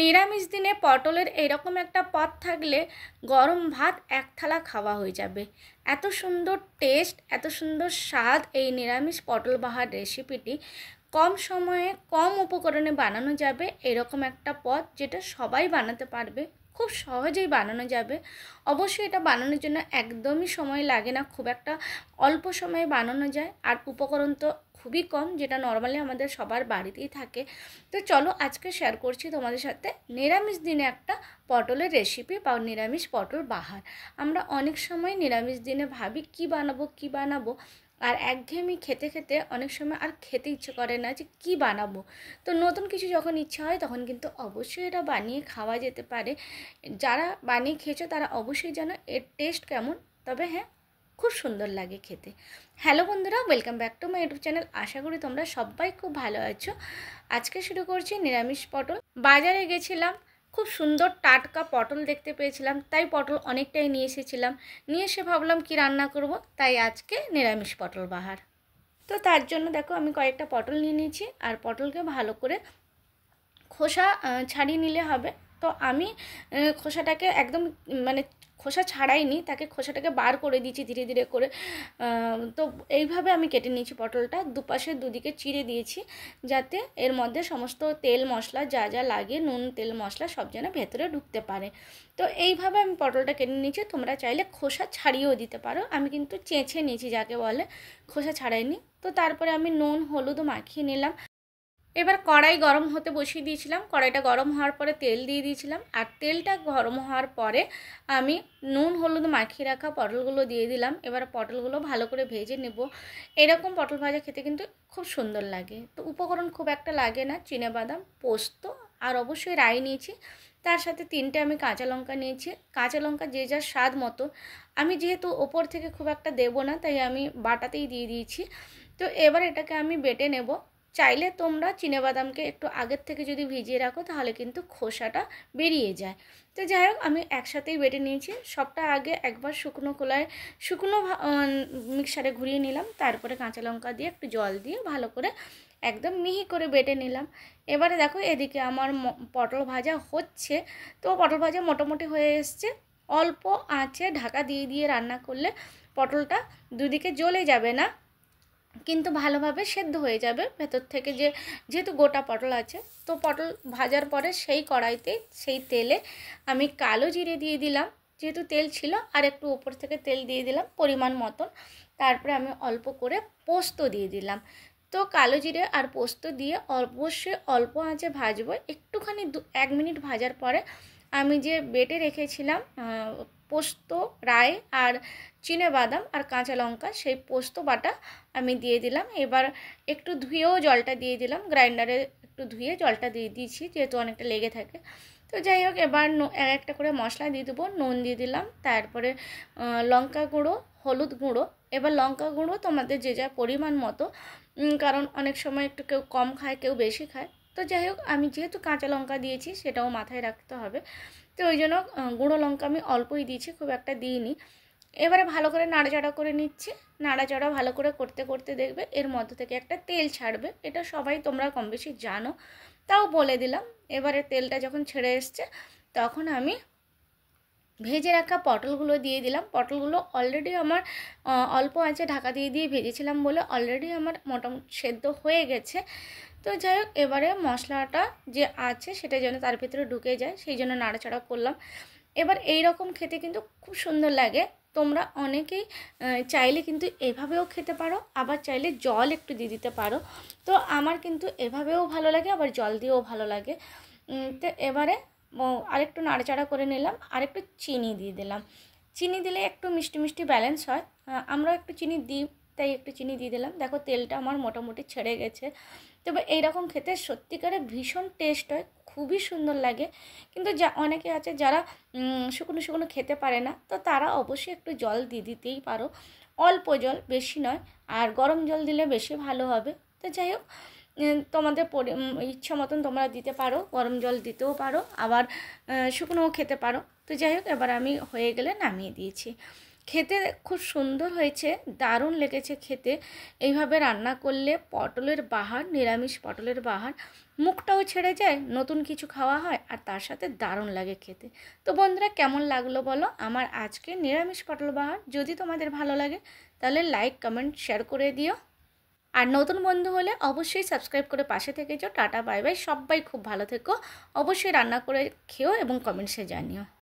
নিরামিষ দিনে পটলের এরকম একটা পদ থাকলে গরম ভাত এক থালা খাওয়া হয়ে যাবে। এত সুন্দর টেস্ট এত সুন্দর স্বাদ এই নিরামিষ পটল বাহার রেসিপিটি কম সময়ে কম উপকরণে বানানো যাবে এরকম একটা পদ যেটা সবাই বানাতে পারবে। খুব সহজেই বানানো যাবে। অবশ্যই এটা বানানোর জন্য একদমই সময় লাগে না, খুব একটা অল্প সময়ে বানানো যায়। আর উপকরণ তো খুবই কম, যেটা নর্মালি আমাদের সবার বাড়িতেই থাকে। তো চলো আজকে শেয়ার করছি তোমাদের সাথে নিরামিষ দিনে একটা পটলের রেসিপি বা নিরামিষ পটল বাহার। আমরা অনেক সময় নিরামিষ দিনে ভাবি, কি বানাবো কি বানাবো? আর একঘেয়েমি খেতে খেতে অনেক সময় আর খেতে ইচ্ছে করে না যে কি বানাবো। তো নতুন কিছু যখন ইচ্ছা হয় তখন কিন্তু অবশ্যই এটা বানিয়ে খাওয়া যেতে পারে। যারা বানিয়ে খেয়েছো তারা অবশ্যই জানো এর টেস্ট কেমন। তবে হ্যাঁ খুব সুন্দর লাগে খেতে। হ্যালো বন্ধুরা welcome back to my YouTube channel আশা করি তোমরা সবাই খুব ভালো আছো। আজকে শুরু করছি নিরামিষ পটল। বাজারে গেছিলাম। খুব সুন্দর টাটকা পটল দেখতে পেয়েছিলাম, তাই পটল অনেকটাই নিয়ে এসেছিলাম। নিয়ে এসে ভাবলাম কি রান্না করব, তাই আজকে নিরামিষ পটল বাহার। তো তার জন্য দেখো আমি কয়েকটা পটল নিয়ে নিয়েছি, আর পটলকে ভালো করে খোসা ছাড়িয়ে নিলে হবে। তো আমি খোসাটাকে একদম মানে খোসা ছাড়াইনি, তাকে খোসাটাকে বার করে দিয়েছি ধীরে ধীরে করে। তো এইভাবে আমি কেটে নিয়েছি পটলটা, দুপাশে দুদিকে চিড়ে দিয়েছি যাতে এর মধ্যে সমস্ত তেল মশলা যা যা লাগে, নুন, তেল মশলা সব যেন ভেতরে ঢুকতে পারে। তো এইভাবে আমি পটলটা কেটে নিয়েছি, তোমরা চাইলে খোসা ছাড়িয়েও দিতে পারো। আমি কিন্তু চেঁচে নিয়েছি যাকে বলে, খোসা ছাড়াইনি। তো তারপরে আমি নুন, হলুদ মাখিয়ে নিলাম। এবার কড়াই গরম হতে বসিয়ে দিয়েছিলাম। কড়াইটা গরম হওয়ার পরে তেল দিয়ে দিয়েছিলাম। আর তেলটা গরম হওয়ার পরে আমি নুন, হলুদ মাখিয়ে রাখা পটলগুলো দিয়ে দিলাম। এবার পটলগুলো ভালো করে ভেজে নেব। এরকম পটল ভাজা খেতে কিন্তু খুব সুন্দর লাগে। তো উপকরণ খুব একটা লাগে না বাদাম পোস্ত আর অবশ্যই রাই নিয়েছি। তার সাথে তিনটে আমি কাঁচা লঙ্কা নিয়েছি। কাঁচা লঙ্কা যে যার স্বাদ মতো। আমি যেহেতু ওপর থেকে খুব একটা দেবো না, তাই আমি বাটাতেই দিয়ে দিয়েছি। তো এবার এটাকে আমি বেটে নেব। চাইলে তোমরা বাদামকে একটু আগের থেকে যদি ভিজিয়ে রাখো, তাহলে কিন্তু খোসাটা বেরিয়ে যায়। তো যাই হোক, আমি একসাথেই বেটে নিয়েছি। সবটা আগে একবার শুকনো খোলায় শুকনো মিক্সারে ঘুরিয়ে নিলাম। তারপরে কাঁচা লঙ্কা দিয়ে একটু জল দিয়ে ভালো করে একদম মিহি করে বেটে নিলাম। এবারে দেখো, এদিকে আমার পটল ভাজা হচ্ছে। তো পটল ভাজা মোটামুটি হয়ে এসছে। অল্প আঁচে ঢাকা দিয়ে দিয়ে রান্না করলে পটলটা দুদিকে জ্বলে যাবে না। কিন্তু ভালোভাবে সেদ্ধ হয়ে যাবে ভেতর থেকে যে, যেহেতু গোটা পটল আছে, তো পটল ভাজার পরে সেই কড়াইতে সেই তেলে আমি কালো জিরে দিয়ে দিলাম। যেহেতু তেল ছিল, আর একটু উপর থেকে তেল দিয়ে দিলাম পরিমাণ মতন। তারপরে আমি অল্প করে পোস্ত দিয়ে দিলাম। তো কালো জিরে আর পোস্ত দিয়ে অবশ্যই অল্প আঁচে ভাজবো। একটুখানি দু, এক মিনিট ভাজার পরে আমি যে বেটে রেখেছিলাম পোস্ত রায় আর চিনে বাদাম আর কাঁচা লঙ্কা, সেই পোস্ত বাটা আমি দিয়ে দিলাম। এবার একটু ধুয়েও জলটা দিয়ে দিলাম। গ্রাইন্ডারে একটু ধুয়ে জলটা দিয়ে দিয়েছি, যেহেতু অনেকটা লেগে থাকে। তো যাই হোক, এবার এক একটা করে মশলা দিয়ে দেবো, নুন দিয়ে দিলাম, তারপরে লঙ্কা গুঁড়ো, হলুদ গুঁড়ো। এবার লঙ্কা গুঁড়ো তোমাদের যে যা পরিমাণ মতো কারণ অনেক সময় একটু কেউ কম খায়, কেউ বেশি খায়। তো যাই হোক, আমি যেহেতু কাঁচা লঙ্কা দিয়েছি, সেটাও মাথায় রাখতে হবে। তো ওই জন্য গুঁড়ো লঙ্কা আমি অল্পই দিয়েছি, খুব একটা দিইনি। এবারে ভালো করে নাড়াচাড়া করে নিচ্ছি। নাড়াচাড়া ভালো করে করতে করতে দেখবে এর মধ্যে থেকে একটা তেল ছাড়বে। এটা সবাই তোমরা কম বেশি জানো, তাও বলে দিলাম। এবারে তেলটা যখন ছেড়ে এসছে, তখন আমি ভেজে রাখা পটলগুলো দিয়ে দিলাম। পটলগুলো অলরেডি আমার অল্প আঁচে ঢাকা দিয়ে দিয়ে ভেজেছিলাম বলে অলরেডি আমার মোটামুটি সেদ্ধ হয়ে গেছে। তো যাই হোক, এবারে মশলাটা যে আছে সেটা যেন তার ভিতরে ঢুকে যায়, সেই জন্য নাড়াচাড়া করলাম। এবার এই রকম খেতে কিন্তু খুব সুন্দর লাগে। তোমরা অনেকেই চাইলে কিন্তু এভাবেও খেতে পারো, আবার চাইলে জল একটু দিয়ে দিতে পারো। তো আমার কিন্তু এভাবেও ভালো লাগে, আবার জল দিয়েও ভালো লাগে। তো এবারে আরেকটু নাড়াচাড়া করে নিলাম, আরেকটু চিনি দিয়ে দিলাম। চিনি দিলে একটু মিষ্টি মিষ্টি ব্যালেন্স হয়। আমরা একটু চিনি দিই, তাই একটু চিনি দিয়ে দিলাম। দেখো, তেলটা আমার মোটামুটি ছেড়ে গেছে। তবে এইরকম খেতে সত্যিকারে ভীষণ টেস্ট হয়, খুবই সুন্দর লাগে। কিন্তু যা, অনেকে আছে যারা শুকনো শুকনো খেতে পারে না, তো তারা অবশ্যই একটু জল দিয়ে দিতেই পারো। অল্প জল, বেশি নয়। আর গরম জল দিলে বেশি ভালো হবে। তো যাই হোক তোমাদের ইচ্ছা মতন তোমরা দিতে পারো, গরম জল দিতেও পারো, আবার শুকনোও খেতে পারো। তো যাই হোক, এবার আমি হয়ে গেলে নামিয়ে দিয়েছি। খেতে খুব সুন্দর হয়েছে, দারুণ লেগেছে খেতে। এইভাবে রান্না করলে পটলের বাহার, নিরামিষ পটলের বাহার, মুখটাও ছেড়ে যায়, নতুন কিছু খাওয়া হয়, আর তার সাথে দারুণ লাগে খেতে। তো বন্ধুরা, কেমন লাগল বলো? আমার আজকে নিরামিষ পটল বাহার, যদি তোমাদের ভালো লাগে, তাহলে লাইক কমেন্ট শেয়ার করে দিও। আর নতুন বন্ধু হলে অবশ্যই সাবস্ক্রাইব করে পাশে থেকে যাও। Tata, bye bye. সবাই খুব ভালো থেকো। অবশ্যই রান্না করে খেও এবং কমেন্টসে জানিও।